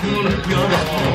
cool, you're